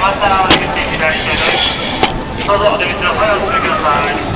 ましたらお出口いただきたいと思いますどうぞお出口の声をお付けください